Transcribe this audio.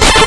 you